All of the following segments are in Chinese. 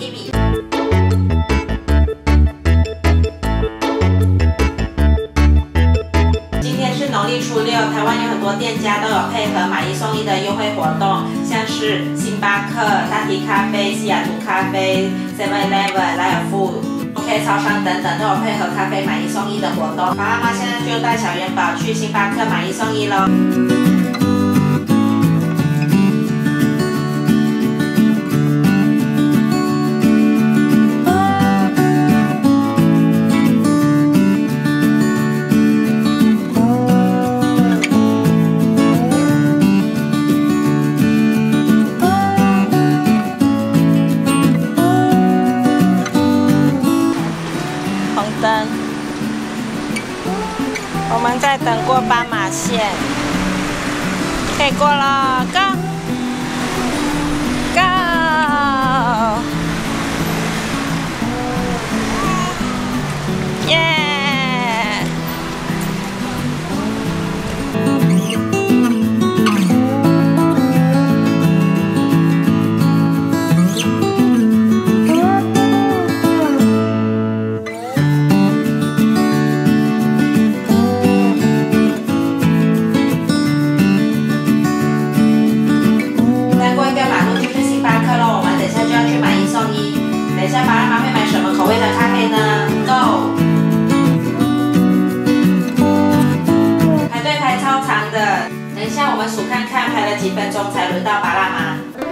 今天是农历初六，台湾有很多店家都有配合买一送一的优惠活动，像是星巴克、大提咖啡、西雅图咖啡、Seven Eleven、莱尔富、OK 超商等等都有配合咖啡买一送一的活动。爸妈现在就带小元宝去星巴克买一送一喽。我们在等过斑马线，可以过了，Go 几分钟才轮到巴拉吗。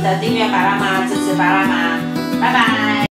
记得订阅巴拉妈，支持巴拉妈。拜拜。